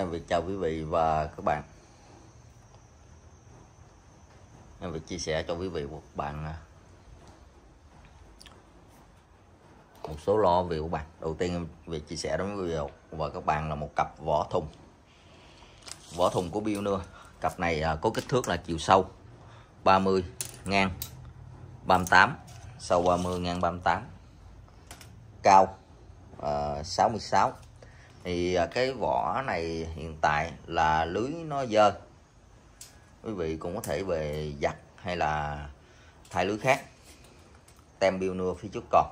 em Việt chào quý vị và các bạn. Em Việt chia sẻ cho quý vị một bạn à, một số lo về của bạn. Đầu tiên em Việt chia sẻ đến quý vị và các bạn là một cặp vỏ thùng. Vỏ thùng của Bill nữa. Cặp này à, có kích thước là chiều sâu 30 ngang 38 sâu 30 ngang 38 cao à, uh, 66 thì à, cái vỏ này hiện tại là lưới nó dơ. Quý vị cũng có thể về giặt hay là thay lưới khác. Tem biêu nưa phía trước còn.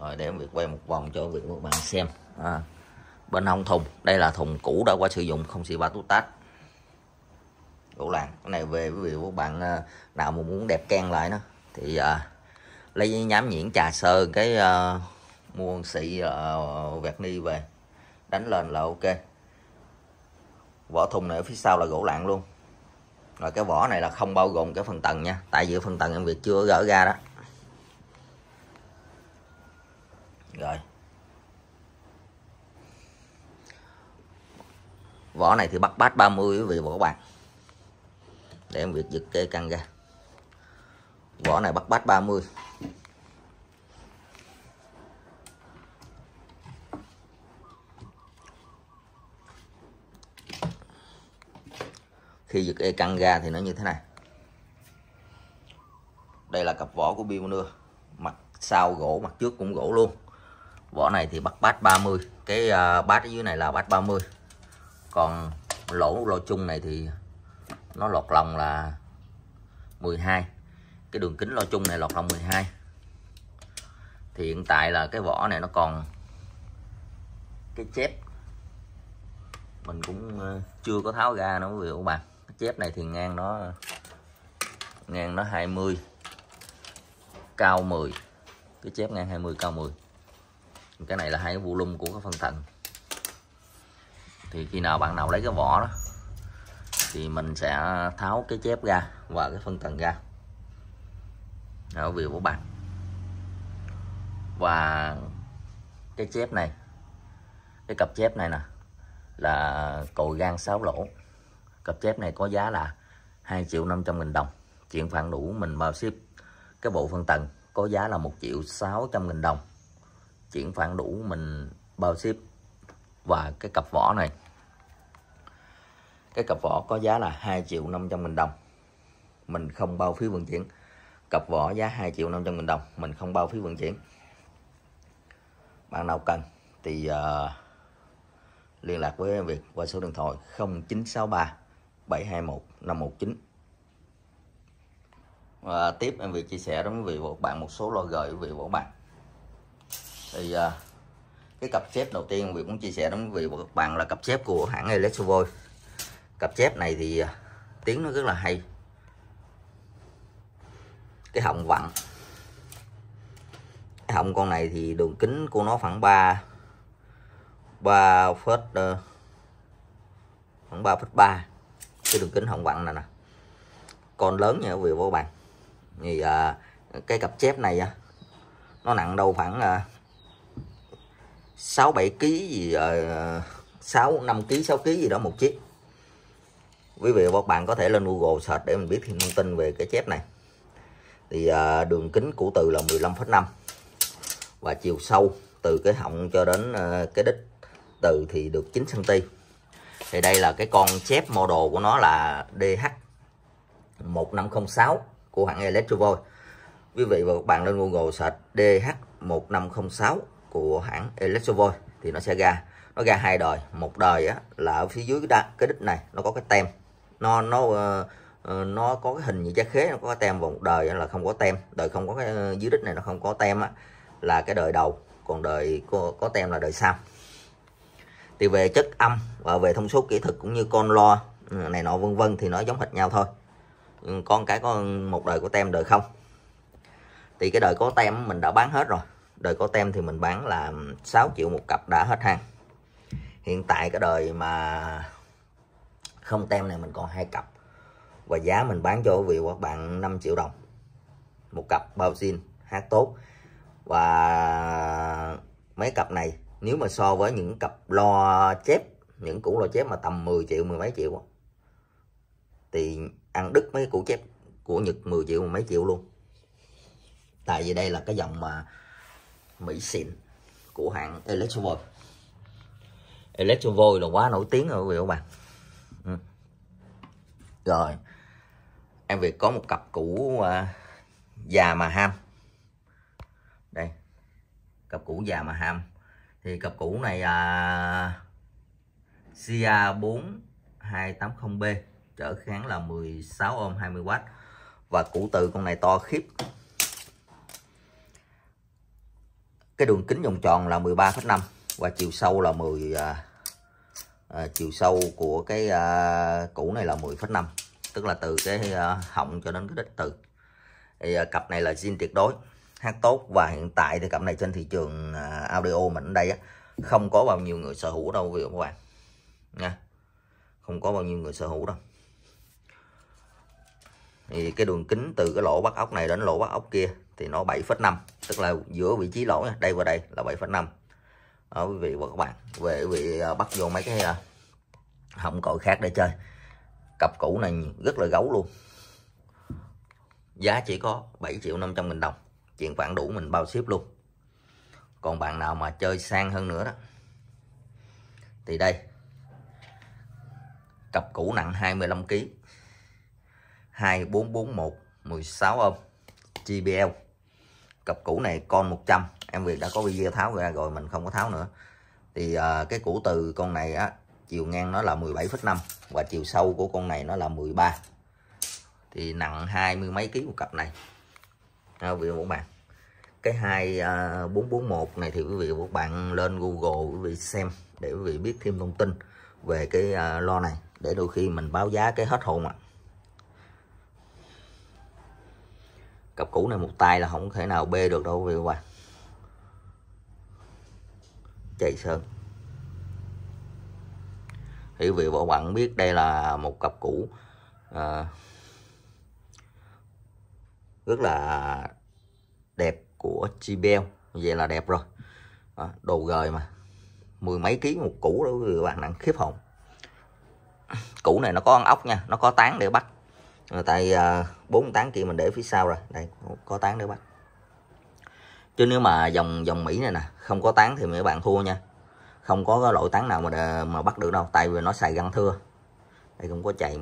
Rồi để em việc quay một vòng cho quý vị các bạn xem. À, bên hông thùng đây là thùng cũ đã qua sử dụng không xì ba tút tát. Gỗ làng cái này về quý vị các bạn à, nào mà muốn đẹp can lại nó thì à, lấy nhám nhuyễn trà sơ cái à, mua sĩ uh, ờ, vẹt ni về đánh lên là ok. Vỏ thùng này ở phía sau là gỗ lạng luôn. Rồi cái vỏ này là không bao gồm cái phần tầng nha tại vì phần tầng em việc chưa gỡ ra đó. Rồi. Vỏ này thì bắt bát 30 quý vị và các bạn để em việc giật cái căng ra. Vỏ này bắt bát 30 khi giật e căng ra thì nó như thế này. Đây là cặp vỏ của Pioneer mặt sau gỗ mặt trước cũng gỗ luôn. Vỏ này thì bắt bát 30 cái uh, bát ở dưới này là bát 30 còn lỗ lô chung này thì nó lọt lòng là 12 cái đường kính lô chung này lọt lòng 12 thì hiện tại là cái vỏ này nó còn cái chép. Mình cũng ờ, chưa có tháo ra nữa quý vị các bạn cái chép này thì ngang nó ngang nó 20 cao 10 cái chép ngang 20 cao 10 cái này là hai cái volume của cái phân tầng thì khi nào bạn nào lấy cái vỏ đó, thì mình sẽ tháo cái chép ra và cái phân tầng ra. Ở việc của bạn. Và cái chép này, cái cặp chép này nè, là cầu gan 6 lỗ cặp chép này có giá là 2 triệu 500 nghìn đồng. Chuyển khoản đủ mình bao ship. Cái bộ phân tầng có giá là 1 triệu 600 nghìn đồng. Chuyển khoản đủ mình bao ship. Và cái cặp vỏ này cái cặp vỏ có giá là 2 triệu 500 nghìn đồng. Mình không bao phí vận chuyển. Cặp vỏ giá 2 triệu 500 nghìn đồng. Mình không bao phí vận chuyển. Bạn nào cần thì uh, liên lạc với em Việt qua số điện thoại 0963 721 519 và tiếp em việc chia sẻ đến quý vị và các bạn một số lo gợi quý vị và các bạn. Thì uh, cái cặp xếp đầu tiên việc muốn chia sẻ đến quý vị và các bạn là cặp xếp của hãng Electrovoi cặp xếp này thì uh, tiếng nó rất là hay. Cái họng vặn. Cái họng con này thì đường kính của nó khoảng 3 3 phết khoảng 3 phết 3 cái đường kính họng vặn này nè. Con lớn nha quý vị và các bạn. Thì à, cái cặp chép này à, nó nặng đâu khoảng à, 6 7 kg gì à, 6 5 kg 6 kg gì đó một chiếc. Quý vị và các bạn có thể lên Google search để mình biết thêm thông tin về cái chép này. Thì à, đường kính của từ là 15,5 và chiều sâu từ cái họng cho đến à, cái đích từ thì được 9 cm thì đây là cái con chép model của nó là DH1506 của hãng Electrovoi quý vị và các bạn lên Google search DH1506 của hãng Electrovoi thì nó sẽ ra. Nó ra hai đời. Một đời á, là ở phía dưới cái, cái đít này nó có cái tem. Nó nó uh, nó có cái hình như trái khế nó có cái tem. Và một đời là không có tem. Đời không có cái dưới đít này nó không có tem á, là cái đời đầu. Còn đời có, có tem là đời sau thì về chất âm và về thông số kỹ thuật cũng như con lo ừ, này nọ vân vân thì nó giống hệt nhau thôi. Ừ, con cái có một đời có tem, đời không? Thì cái đời có tem mình đã bán hết rồi. Đời có tem thì mình bán là 6 triệu một cặp đã hết hàng hiện tại cái đời mà không tem này mình còn hai cặp. Và giá mình bán cho quý vị và các bạn 5 triệu đồng. Một cặp bao zin, hát tốt. Và mấy cặp này nếu mà so với những cặp lo chép những củ lo chép mà tầm 10 triệu mười mấy triệu thì ăn đứt mấy củ chép của Nhật 10 triệu mấy triệu luôn. Tại vì đây là cái dòng mà Mỹ xịn của hãng Electrovolt. Electrovolt là quá nổi tiếng rồi quý vị các bạn. Ừ. rồi em Việt có một cặp củ uh, à, già mà ham. Đây cặp củ già mà ham thì cặp cũ này à, Sia 4280B trở kháng là 16 ohm 20W và củ từ con này to khiếp. Cái đường kính vòng tròn là 13,5 và chiều sâu là 10 à, à, chiều sâu của cái à, củ này là 10,5 tức là từ cái à, họng cho đến cái đích từ. Thì à, cặp này là zin tuyệt đối hát tốt. Và hiện tại thì cặp này trên thị trường à, audio mình ở đây á, không có bao nhiêu người sở hữu đâu quý vị các bạn. Nha. Không có bao nhiêu người sở hữu đâu. Thì cái đường kính từ cái lỗ bắt ốc này đến lỗ bắt ốc kia thì nó 7,5 tức là giữa vị trí lỗ nha đây và đây là 7,5 đó quý vị và các bạn. Về quý vị à, bắt vô mấy cái à, họng còi khác để chơi. Cặp cũ này rất là gấu luôn. Giá chỉ có 7 triệu 500 nghìn đồng chuyện khoản đủ mình bao ship luôn. Còn bạn nào mà chơi sang hơn nữa đó. Thì đây. Cặp cũ nặng 25 kg 2441 16 ôm JBL cặp cũ này con 100 em Việt đã có video tháo ra rồi mình không có tháo nữa. Thì uh, cái củ từ con này á chiều ngang nó là 17,5 và chiều sâu của con này nó là 13 thì nặng hai mươi mấy ký một cặp này à, vị các bạn. Cái hai à, bốn bốn một này thì quý vị và các bạn lên Google quý vị xem để quý vị biết thêm thông tin về cái à, lo này. Để đôi khi mình báo giá cái hết hồn ạ. À. cặp cũ này một tay là không thể nào bê được đâu quý vị các bạn. Chạy sơn. Thì quý vị và các bạn biết đây là một cặp cũ à, rất là đẹp của JBL vậy là đẹp rồi. Đó, đồ gời mà. Mười mấy ký một củ đó các bạn nặng khiếp hồn. Củ này nó có ăn ốc nha nó có tán để bắt. Tại à, bốn uh, tán kia mình để phía sau rồi. Đây có tán để bắt. Chứ nếu mà dòng dòng mỹ này nè không có tán thì mấy bạn thua nha. Không có cái loại tán nào mà mà bắt được đâu tại vì nó xài găng thưa. Đây cũng có chạy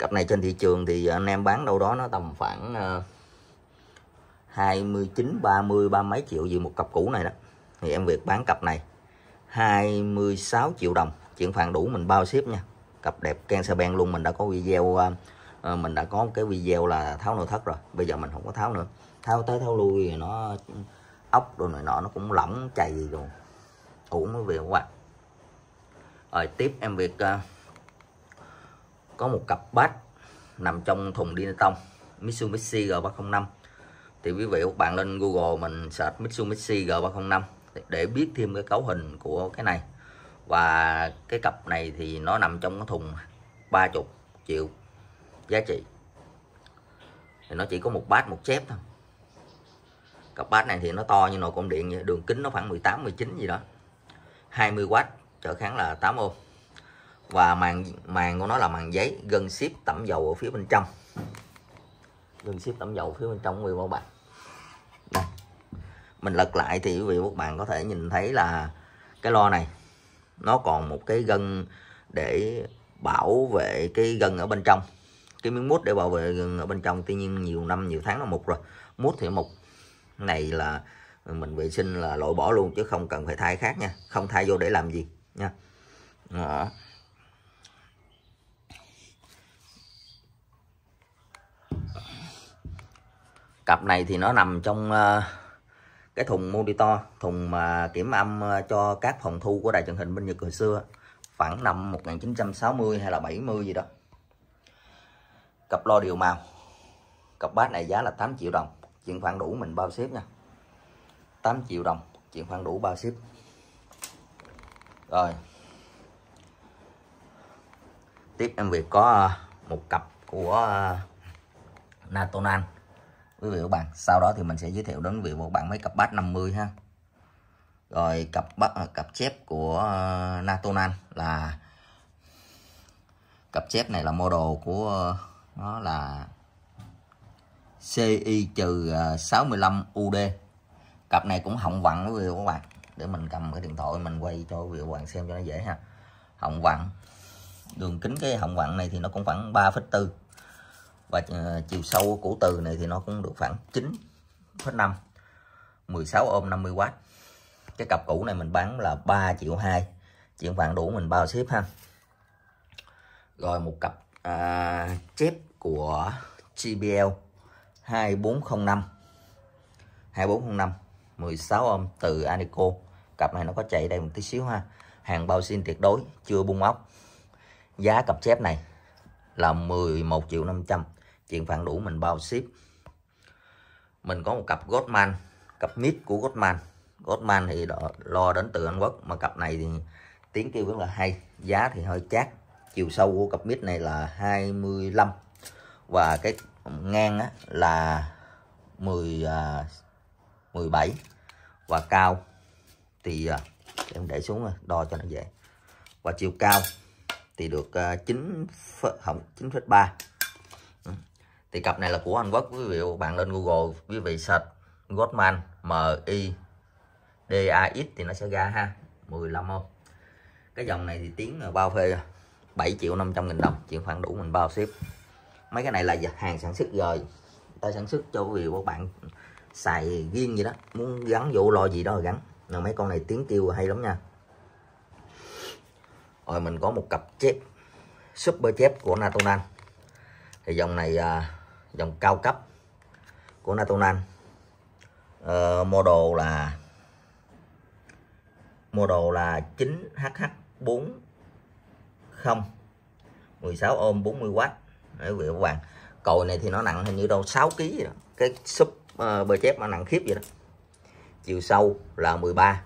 cặp này trên thị trường thì anh em bán đâu đó nó tầm khoảng uh, 29 30 ba mấy triệu gì một cặp cũ này đó. Thì em Việt bán cặp này 26 triệu đồng chuyển khoản đủ mình bao ship nha. Cặp đẹp Ken Ben luôn mình đã có video uh, mình đã có cái video là tháo nội thất rồi. Bây giờ mình không có tháo nữa. Tháo tới tháo lui thì nó ốc đồ này nọ nó cũng lỏng chày rồi. Uổng mới về các bạn rồi tiếp em Việt uh, có một cặp bát nằm trong thùng Dinatong Mitsubishi G305 thì quý vị các bạn lên Google mình search Mitsubishi G305 để biết thêm cái cấu hình của cái này. Và cái cặp này thì nó nằm trong cái thùng 30 triệu giá trị. Thì nó chỉ có một bát, một chép thôi. Cặp bát này thì nó to như nồi cơm điện vậy. đường kính nó khoảng 18 19 gì đó. 20W trở kháng là 8 ôm và màn màn của nó là màn giấy gân ship tẩm dầu ở phía bên trong. Gân ship tẩm dầu phía bên trong quý vị các bạn. Đây mình lật lại thì quý vị các bạn có thể nhìn thấy là cái lo này, nó còn một cái gân để bảo vệ cái gân ở bên trong. Cái miếng mút để bảo vệ gân ở bên trong, tuy nhiên nhiều năm, nhiều tháng nó mục rồi. Mút thì mục. Này là mình vệ sinh là loại bỏ luôn, chứ không cần phải thay khác nha. Không thay vô để làm gì nha. Đó. Cặp này thì nó nằm trong ờ, cái thùng monitor, thùng mà kiểm âm ờ, cho các phòng thu của đài truyền hình bên Nhật hồi xưa, khoảng năm 1960 hay là 70 gì đó. Cặp lo điều màu, cặp bát này giá là 8 triệu đồng chuyện khoản đủ mình bao ship nha. 8 triệu đồng chuyện khoản đủ bao ship. Rồi. Tiếp em Việt có ờ, một cặp của Natonan quý vị và các bạn. Sau đó thì mình sẽ giới thiệu đến quý vị và các bạn mấy cặp bát 50 ha. Rồi cặp bát à, cặp chép của ờ, Natonan là cặp chép này là model của ờ, nó là CI trừ ờ, 65 UD cặp này cũng họng vặn quý vị các bạn. Để mình cầm cái điện thoại mình quay cho quý vị các bạn xem cho nó dễ ha. Họng vặn. Đường kính cái họng vặn này thì nó cũng khoảng 3,4 và uh, chiều sâu của từ này thì nó cũng được khoảng 9,5 16 ôm 50W cái cặp cũ này mình bán là 3 triệu 2 chuyện bạn đủ mình bao ship ha. Rồi một cặp à, chép của GBL 2405 2405 16 ôm từ Anico. Cặp này nó có chạy đây một tí xíu ha. Hàng bao xin tuyệt đối chưa bung ốc. Giá cặp chép này là 11 triệu 500 chuyện phản đủ mình bao ship. Mình có một cặp Goldman cặp mid của Goldman. Goldman thì lo đến từ Anh Quốc mà cặp này thì tiếng kêu rất là hay giá thì hơi chát. Chiều sâu của cặp mid này là 25 và cái ngang á, là 10 à, 17 và cao thì à, em để xuống đo cho nó dễ. Và chiều cao thì được à, 9 không 9,3 thì cặp này là của Anh Quốc quý vị bạn lên Google quý vị search Goldman M I D A X thì nó sẽ ra ha. 15 không cái dòng này thì tiếng bao phê 7 triệu 500 nghìn đồng chuyển khoản đủ mình bao ship. Mấy cái này là hàng sản xuất rồi. Ta sản xuất cho quý vị các bạn xài riêng gì đó. Muốn gắn vô lo gì đó là gắn. Nhưng mấy con này tiếng kêu hay lắm nha. Rồi mình có một cặp chép super chép của Natonan thì dòng này à, dòng cao cấp của Natonan uh, ờ, model là model là 9HH40 16 ôm 40W Đấy, quý vị các bạn. Còi này thì nó nặng hình như đâu 6 kg vậy đó. cái súp uh, bờ chép nó nặng khiếp vậy đó. Chiều sâu là 13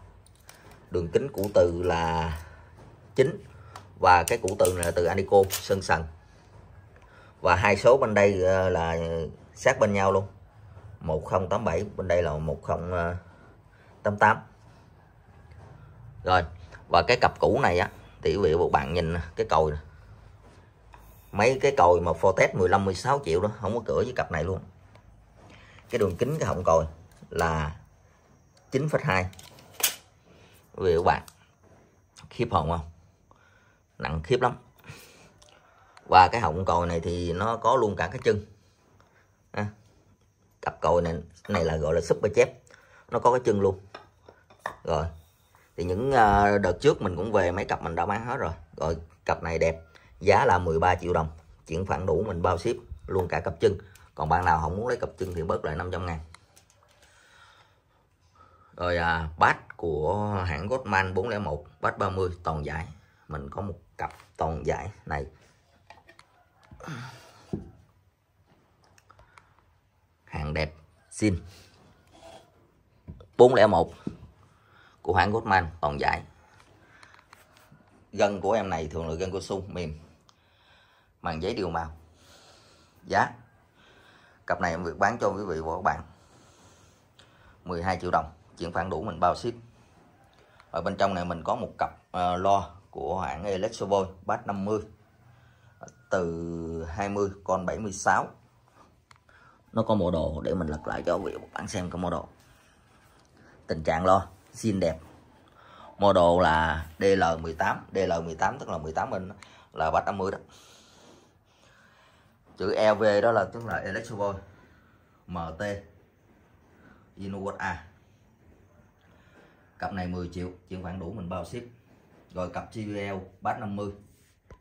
đường kính củ từ là 9 và cái củ từ này là từ Anico Sơn Sần và hai số bên đây ờ, là sát bên nhau luôn. 1087 bên đây là 1088 rồi và cái cặp cũ này á thì quý vị các bạn nhìn cái còi này. mấy cái còi mà Fortest 15 16 triệu đó không có cửa với cặp này luôn. Cái đường kính cái họng còi là 9,2 quý vị các bạn khiếp hồn không? Nặng khiếp lắm và cái họng còi này thì nó có luôn cả cái chân. À, cặp còi này này là gọi là super chép. Nó có cái chân luôn. Rồi. Thì những uh, đợt trước mình cũng về mấy cặp mình đã bán hết rồi. Rồi cặp này đẹp. Giá là 13 triệu đồng. Chuyển khoản đủ mình bao ship luôn cả cặp chân. Còn bạn nào không muốn lấy cặp chân thì bớt lại 500 ngàn. Rồi à, bát của hãng Goldman 401 bát 30 toàn giải. Mình có một cặp toàn giải này hàng đẹp xin. 401 của hãng Goldman toàn giải. Gân của em này thường là gân của sung mềm. Màng giấy điều màu. Giá. Cặp này em việc bán cho quý vị và các bạn. 12 triệu đồng chuyển khoản đủ mình bao ship. Ở bên trong này mình có một cặp uh, lo của hãng Electrovolt Bass 50 từ 20 con 76 nó có mô đồ để mình lật lại cho quý vị và bạn xem cái đồ. Tình trạng lo xin đẹp. Mô đồ là DL18 DL18 tức là 18 inch là 380 đó. Chữ LV đó là tức là Electrovolt MT Inuwatt A. Cặp này 10 triệu chuyển khoản đủ mình bao ship. Rồi cặp GBL 350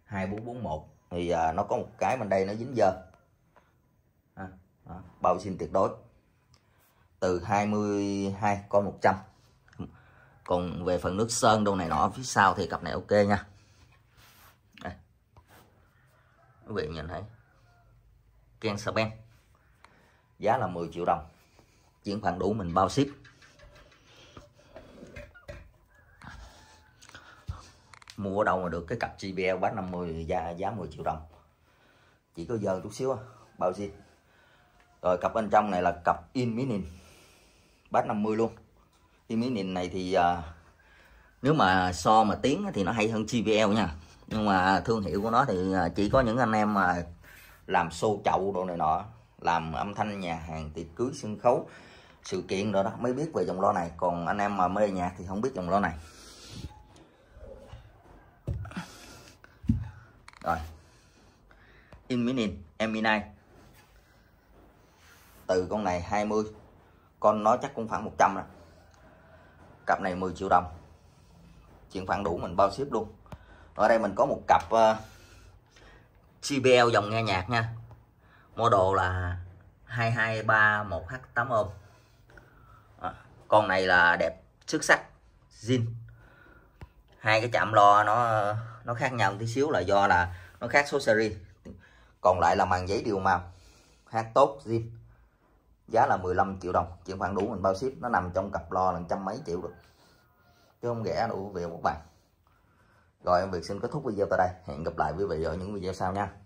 2441 thì à, nó có một cái bên đây nó dính dơ. À, à, bao xin tuyệt đối. Từ 22 con 100 còn về phần nước sơn đâu này nọ phía sau thì cặp này ok nha. Đây. quý vị nhìn thấy. Ken Saben. Giá là 10 triệu đồng. Chuyển khoản đủ mình bao ship. Mua ở đâu mà được cái cặp JBL bán 50 giá giá 10 triệu đồng. Chỉ có giờ chút xíu bao zin. Rồi cặp bên trong này là cặp in minin bán 50 luôn. In minin này thì uh, nếu mà so mà tiếng thì nó hay hơn JBL nha. Nhưng mà thương hiệu của nó thì à, chỉ có những anh em mà làm xô chậu đồ này nọ làm âm thanh nhà hàng tiệc cưới sân khấu sự kiện rồi đó mới biết về dòng lo này. Còn anh em mà mê nhạc thì không biết dòng lo này. Rồi. In Inminin M9 từ con này 20 con nó chắc cũng khoảng 100 rồi. Cặp này 10 triệu đồng. Chuyển khoản đủ mình bao ship luôn. Ở đây mình có một cặp ờ, uh, JBL dòng nghe nhạc nha. Model là 2231H8 ôm. À, con này là đẹp xuất sắc zin. Hai cái chạm lo nó ờ, nó khác nhau tí xíu là do là nó khác số series. Còn lại là màn giấy điều màu. Hát tốt zin giá là 15 triệu đồng. Chuyển khoản đủ mình bao ship. Nó nằm trong cặp lo là trăm mấy triệu được chứ không rẻ đủ về một bạn rồi em việc xin kết thúc video tại đây. Hẹn gặp lại quý vị ở những video sau nha.